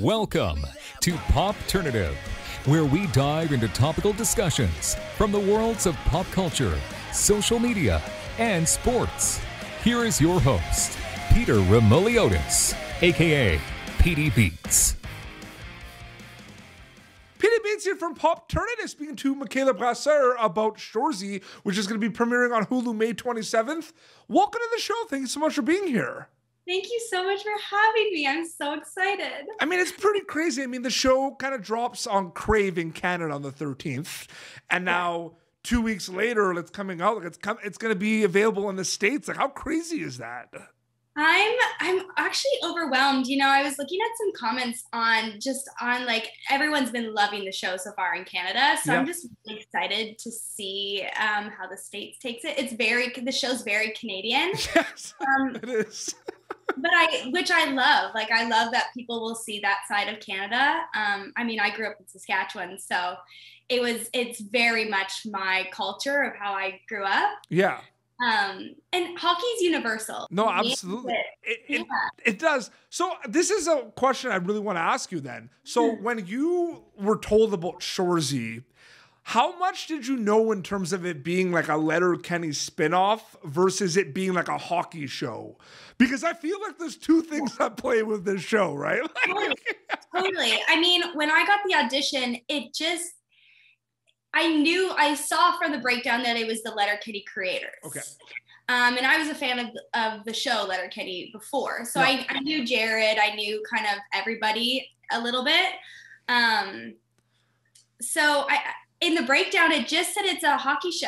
Welcome to Popternative, where we dive into topical discussions from the worlds of pop culture, social media, and sports. Here is your host, Peter Remoliotis, aka PD Beats. PD Beats here from Popternative speaking to Michala Brasseur about Shoresy, which is going to be premiering on Hulu May 27th. Welcome to the show. Thank you so much for being here. Thank you so much for having me. I'm so excited. I mean, it's pretty crazy. I mean, the show kind of drops on Crave in Canada on the 13th, and now two weeks later, it's coming out. Like it's come, it's going to be available in the states. Like, how crazy is that? I'm I'm actually overwhelmed. You know, I was looking at some comments on just on like everyone's been loving the show so far in Canada. So Yeah. I'm just really excited to see um, how the states takes it. It's very the show's very Canadian, Yes, um, it is. but I which I love. Like I love that people will see that side of Canada. Um, I mean, I grew up in Saskatchewan, so it was it's very much my culture of how I grew up. Yeah. Um, and hockey's universal. No, absolutely. it- It, Yeah. it, it does. So this is a question I really want to ask you then. So Hmm. when you were told about Shoresy, how much did you know in terms of it being like a Letterkenny spinoff versus it being like a hockey show? Because I feel like there's two things that play with this show, right? Totally. totally. I mean, when I got the audition, it just I knew I saw from the breakdown that it was the Letterkenny creators. Okay. Um, and I was a fan of, of the show Letterkenny before, so I, I knew Jared. I knew kind of everybody a little bit. Um, so I in the breakdown it just said it's a hockey show.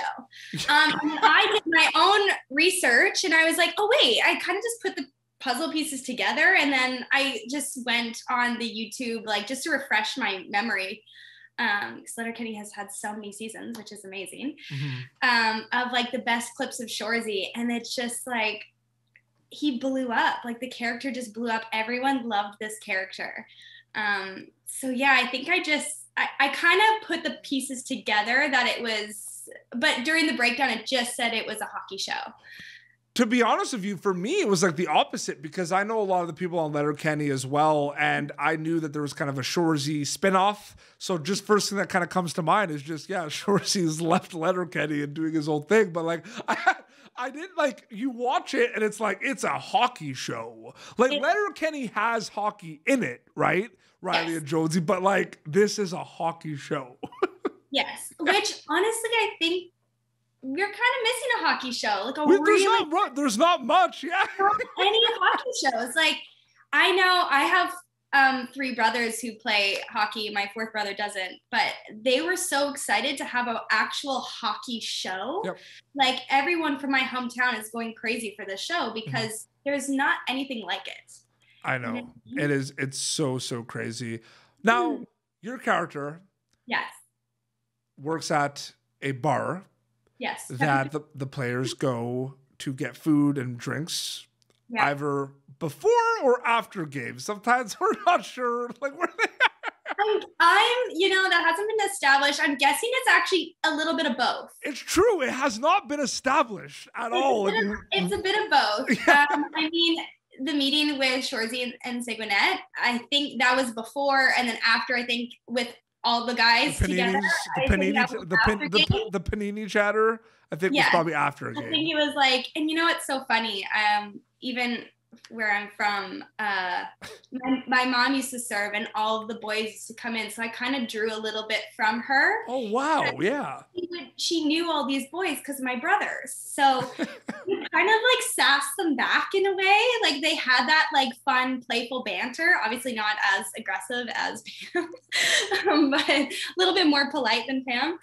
Um, I did my own research, and I was like, oh wait, I kind of just put the puzzle pieces together. And then i just went on the youtube like just to refresh my memory. Um letterkenny has had so many seasons which is amazing. Mhm. um of like the best clips of Shoresy. And it's just like he blew up. Like the character just blew up. Everyone loved this character. Um so yeah i think i just i, I kind of put the pieces together that it was but during the breakdown it just said it was a hockey show to be honest with you, for me, it was like the opposite because I know a lot of the people on Letterkenny as well, and I knew that there was kind of a Shoresy spinoff. So just first thing that kind of comes to mind is just yeah, Shoresy's left Letterkenny and doing his own thing. But like I, I didn't like you watch it and it's like it's a hockey show. Like Letterkenny has hockey in it, right? Riley Yes. and Jonesy, but like this is a hockey show. Yes, which honestly, I think we're kind of missing a hockey show, like a Wait, there's really not there's not much, yeah. any hockey shows. Like I know I have um, three brothers who play hockey. My fourth brother doesn't, but they were so excited to have an actual hockey show. Yep. Like everyone from my hometown is going crazy for this Mm-hmm. show because there's not anything like it. I know. It is it's so so crazy. Now, Mm. your character Yes, works at a bar yes. that the, the players go to get food and drinks Yeah. either before or after games. Sometimes we're not sure like where they I'm, I'm, you know, that hasn't been established. I'm guessing it's actually a little bit of both. It's true. It has not been established at all. It's a, bit of, it's a bit of both. Um, I mean, the meeting with Shoresy and, and Sanguinet, I think that was before, and then after, I think with all the guys the together. the think panini, the, pan, the, the panini chatter. I think was probably after I think game. it was like, and you know what's so funny? Um, even where I'm from, uh, my, my mom used to serve, and all the boys used to come in, so I kind of drew a little bit from her. Oh wow, yeah. She, would, she knew all these boys because my brothers, so you kind of like sass them back in a way. Like they had that like fun, playful banter. Obviously not as aggressive as Pam, um, but a little bit more polite than Pam.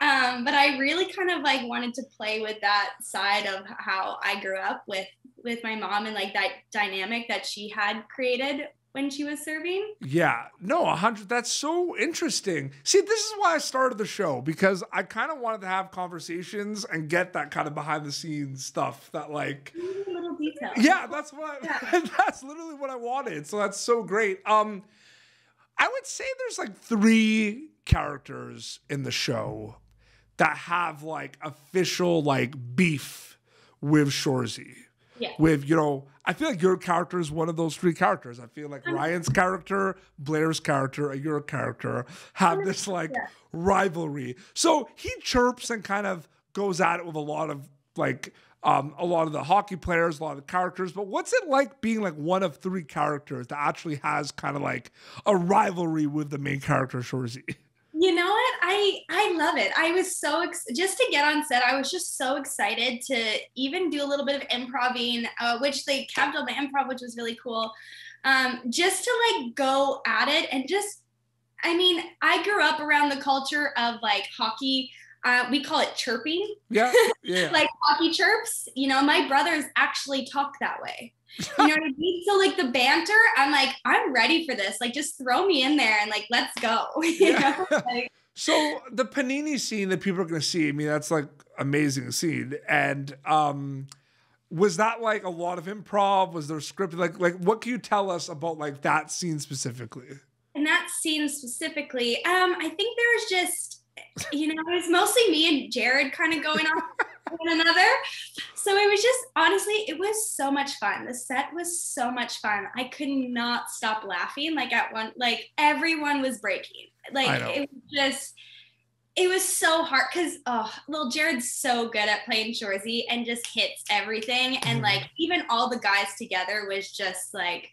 Um, but I really kind of like wanted to play with that side of how I grew up with with my mom and like that dynamic that she had created when she was serving. Yeah, no, a hundred. That's so interesting. See, this is why I started the show because I kind of wanted to have conversations and get that kind of behind the scenes stuff. That like, Little details. yeah, that's what. Yeah. that's literally what I wanted. So that's so great. Um, I would say there's like three characters in the show that have like official like beef with Shoresy. Yeah. with you know i feel like your character is one of those three characters i feel like ryan's character blair's character and your character have this like Yeah. rivalry so he chirps and kind of goes at it with a lot of like um, a lot of the hockey players, a lot of the characters, but what's it like being like one of three characters that actually has kind of like a rivalry with the main character, Shoresy? You know what? I I love it. I was so ex- just to get on set. I was just so excited to even do a little bit of improving, uh, which they kept on the improv, which was really cool. Um, just to like go at it and just, I mean, I grew up around the culture of like hockey. Uh, we call it chirping, Yeah, yeah. like hockey chirps. You know, my brothers actually talk that way. You know what I mean? So like the banter, I'm like, I'm ready for this. Like, just throw me in there and like, let's go. you know? Like, So the panini scene that people are going to see, I mean, that's like amazing scene. And um, was that like a lot of improv? Was there script? Like, like what can you tell us about like that scene specifically? And that scene specifically, um, I think there was just, you know, it was mostly me and Jared kind of going off one another. So it was just honestly, it was so much fun. The set was so much fun. I could not stop laughing. Like at one, like everyone was breaking. Like it was just. It was so hard because oh, little Jared's so good at playing Shoresy and just hits everything, and Mhm. like even all the guys together was just like,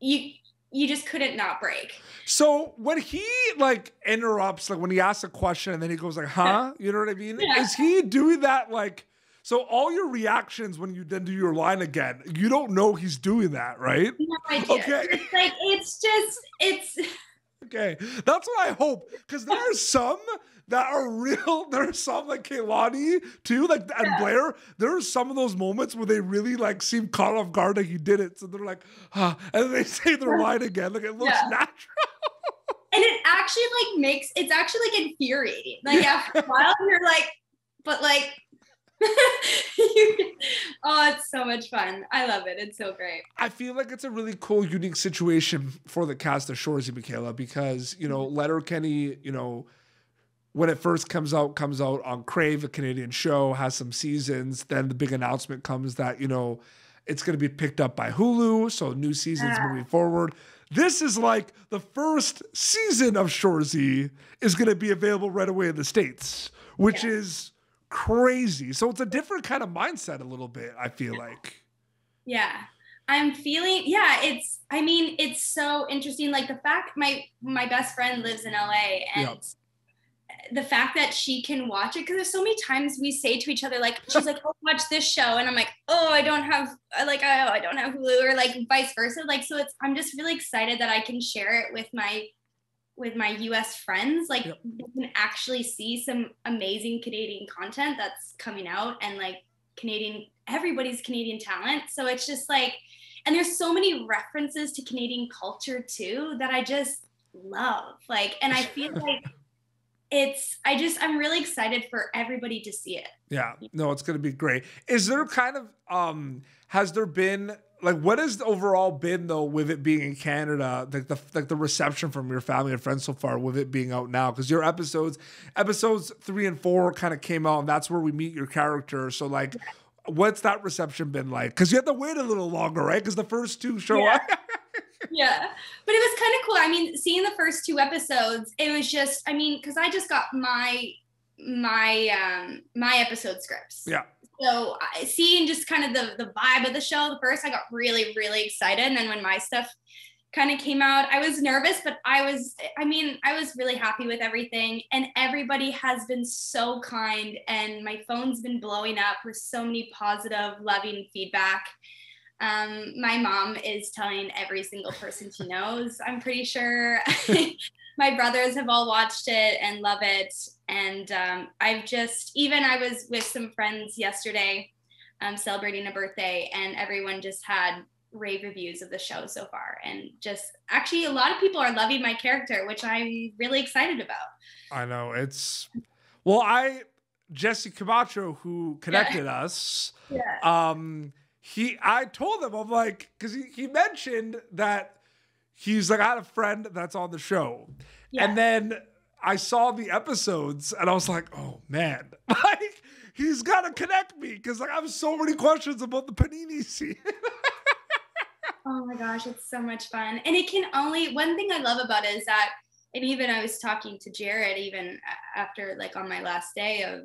you you just couldn't not break. So when he like interrupts, like when he asks a question and then he goes like, "Huh?" You know what I mean? Yeah. Is he doing that like? So all your reactions when you then do your line again, you don't know he's doing that, right? No idea. Okay. It's like it's just it's Okay, that's what I hope because there are some that are real. There are some like Keilani too, like and Yeah. Blair. There are some of those moments where they really like seem caught off guard that he did it, so they're like, ah, and then they say their line again. Like it looks Yeah. natural. and it actually like makes it's actually like infuriating. Like after a while you're like, but like oh it's so much fun. I love it. It's so great. I feel like it's a really cool, unique situation for the cast of Shoresy Michala because you know Letterkenny, you know, when it first comes out, comes out on Crave, a Canadian show, has some seasons. Then the big announcement comes that you know it's going to be picked up by Hulu, so new seasons Yeah. moving forward. This is like the first season of Shoresy is going to be available right away in the states, which Yeah. is crazy. So it's a different kind of mindset, a little bit. I feel like. Yeah. I'm feeling yeah, it's I mean, it's so interesting. Like the fact my my best friend lives in LA and Yep. The fact that she can watch it because there's so many times we say to each other like she's like oh watch this show and i'm like oh i don't have I like oh, i don't have hulu or like vice versa like so it's i'm just really excited that i can share it with my with my us friends like Yep. they can actually see some amazing canadian content that's coming out and like canadian everybody's canadian talent so it's just like and there's so many references to canadian culture too that i just love like and i feel like it's i just i'm really excited for everybody to see it Yeah, no, it's gonna be great. Is there kind of um has there been like what has overall been though with it being in Canada, like the like the reception from your family and friends so far with it being out now? Because your episodes, episodes three and four kind of came out, and that's where we meet your character. So like, what's that reception been like? Because you had to wait a little longer, right? Because the first two show Yeah. up. yeah but it was kind of cool i mean seeing the first two episodes it was just i mean because i just got my my um my episode scripts yeah. so seeing just kind of the the vibe of the show the first i got really really excited and then when my stuff kind of came out. I was nervous but i was i mean i was really happy with everything and everybody has been so kind and my phone's been blowing up with so many positive loving feedback. Um, my mom is telling every single person she knows i'm pretty sure. My brothers have all watched it and love it and um, i've just even i was with some friends yesterday um, celebrating a birthday and everyone just had rave reviews of the show so far and just actually a lot of people are loving my character which i'm really excited about I know it's well, I Jesse Camacho who connected us. yeah um he i told him i'm like because he, he mentioned that he's like i had a friend that's on the show Yeah. and then i saw the episodes and i was like oh man like he's got to connect me because like I have so many questions about the panini scene. oh my gosh, it's so much fun, and it can only one thing I love about it is that, and even I was talking to Jared even after like on my last day of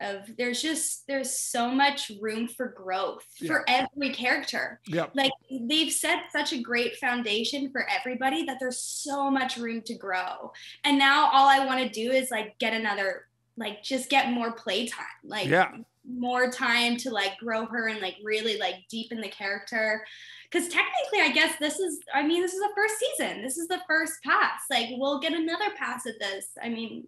of there's just there's so much room for growth yeah. for every character. Yeah. Like they've set such a great foundation for everybody that there's so much room to grow. And now all I want to do is like get another like just get more playtime. Like yeah. More time to like grow her and like really like deepen the character. Because technically i guess this is i mean this is the first season. This is the first pass. Like we'll get another pass at this. I mean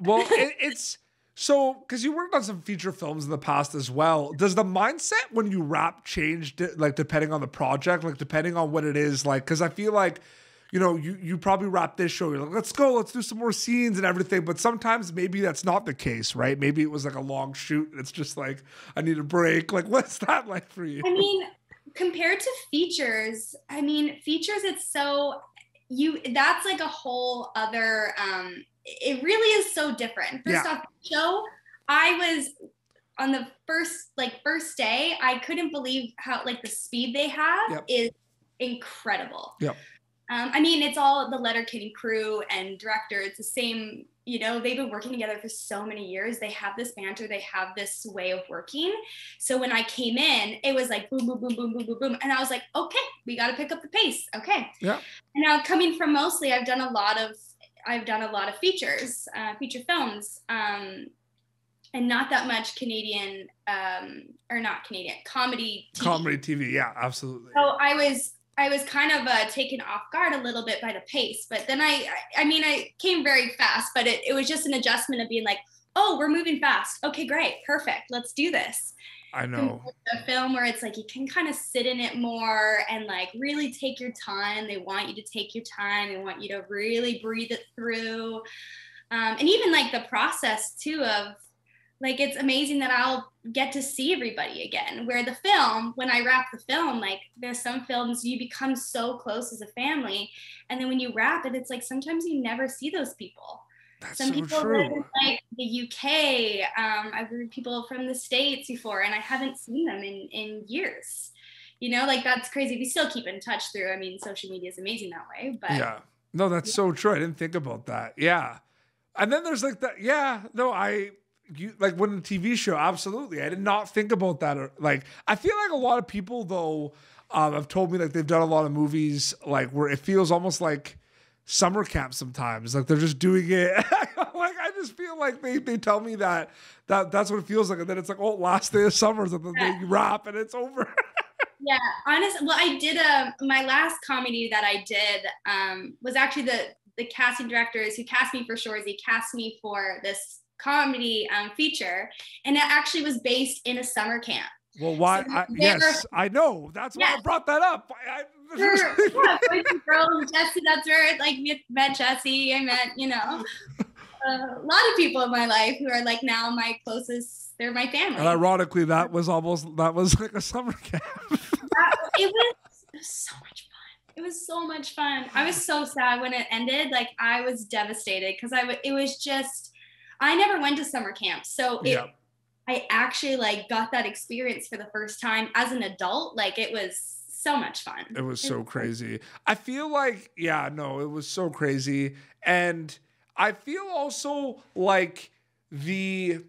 well it, it's so, because you worked on some feature films in the past as well, does the mindset when you wrap change, like depending on the project, like depending on what it is, like? Because I feel like, you know, you you probably wrap this show, you're like, let's go, let's do some more scenes and everything. But sometimes maybe that's not the case, right? Maybe it was like a long shoot. And it's just like I need a break. Like, what's that like for you? I mean, compared to features, I mean, features, it's so you. That's like a whole other. um it really is so different. First yeah. off, show, I was on the first like first day, I couldn't believe how like the speed they have yep. is incredible. Yep. Um, I mean, it's all the Letterkenny crew and director. It's the same, you know, they've been working together for so many years. They have this banter, they have this way of working. So when I came in, it was like boom, boom, boom, boom, boom, boom, boom. And I was like, okay, we got to pick up the pace. Okay. Yeah. And now coming from mostly, I've done a lot of I've done a lot of features, uh, feature films, um, and not that much Canadian, um, or not Canadian comedy. TV. Comedy TV, yeah, absolutely. So I was I was kind of uh, taken off guard a little bit by the pace, but then I, I, mean, I came very fast, but it, it was just an adjustment of being like, oh, we're moving fast. Okay, great, perfect, let's do this. I know. A film where it's like you can kind of sit in it more and like really take your time. They want you to take your time. They want you to really breathe it through. Um, and even like the process too of like it's amazing that I'll get to see everybody again. Where the film, when I wrap the film, like there's some films you become so close as a family, and then when you wrap it, it's like sometimes you never see those people. That's Some so people true. like the UK. Um, I've heard people from the States before, and I haven't seen them in, in years. You know, like that's crazy. We still keep in touch through, I mean, social media is amazing that way. But yeah. No, that's yeah. so true. I didn't think about that. Yeah. And then there's like that. Yeah. No, I, you like when the TV show, absolutely. I did not think about that. Or, like, I feel like a lot of people, though, um, have told me like they've done a lot of movies like where it feels almost like, summer camp sometimes. Like they're just doing it. like I just feel like they, they tell me that that that's what it feels like, and then it's like oh last day of summer, and then they wrap and it's over. yeah, honestly, well, I did a um, my last comedy that I did um, was actually the the casting directors who cast me for Shoresy cast me for this comedy um, feature, and it actually was based in a summer camp. Well, why? So I, yes, I know. That's why. I brought that up. I, sure. yeah, boys and girls, Jesse. That's where like met Jesse. I met you know a lot of people in my life who are like now my closest. They're my family. And ironically, that was almost that was like a summer camp. that, it, was, it was so much fun. It was so much fun. I was so sad when it ended. Like I was devastated because I w- it was just I never went to summer camp, so it. Yeah. I actually like got that experience for the first time as an adult. Like it was so much fun. It was so crazy. I feel like, yeah, no, it was so crazy. And I feel also like the,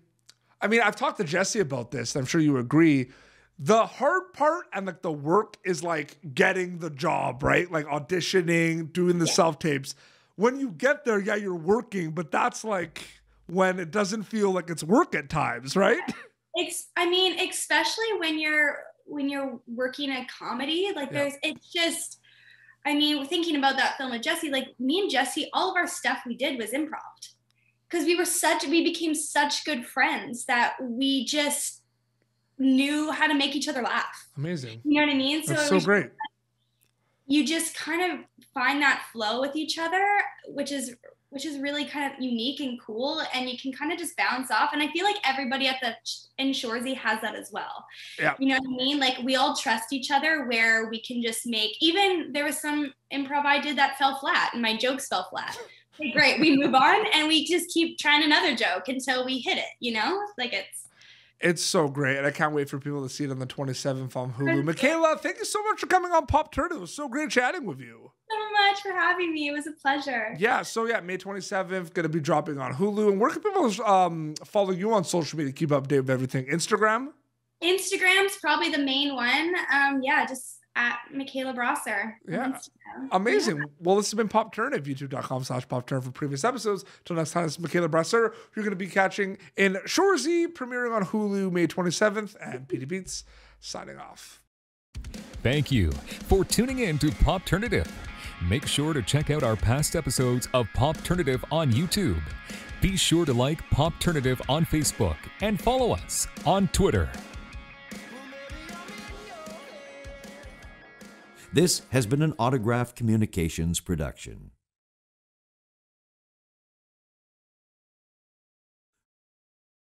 I mean, I've talked to Jesse about this. I'm sure you agree. The hard part and like the work is like getting the job, right? Like auditioning, doing the yeah. self tapes. When you get there, yeah, you're working, but that's like when it doesn't feel like it's work at times, right? It's, I mean, especially when you're when you're working a comedy like yeah. there's it's just i mean thinking about that film with jesse like me and jesse all of our stuff we did was improv. Because we were such we became such good friends that we just knew how to make each other laugh. Amazing. You know what i mean? So That's so great. you just kind of find that flow with each other which is which is really kind of unique and cool and you can kind of just bounce off and i feel like everybody at the in shoresy has that as well yeah you know what i mean like we all trust each other where we can just make even there was some improv i did that fell flat and my jokes fell flat okay, great we move on and we just keep trying another joke until we hit it you know like it's It's so great, and I can't wait for people to see it on the 27th on Hulu. Michala, thank you so much for coming on Pop Turn. It was so great chatting with you. So much for having me. It was a pleasure. Yeah, so yeah, May 27th, gonna be dropping on Hulu. And where can people um, follow you on social media, keep update with everything? Instagram? Instagram's probably the main one. Um, yeah, just at Michala Brasseur. Yeah. Amazing. Yeah. Well, this has been Pop Turn at youtube.com slash Pop Turn for previous episodes. Till next time, it's Michala Brasseur. You're going to be catching in Shoresy, premiering on Hulu May 27th, and PD Beats signing off. Thank you for tuning in to Popternative. Make sure to check out our past episodes of Popternative on YouTube. Be sure to like Popternative on Facebook and follow us on Twitter. This has been an Autograph Communications production.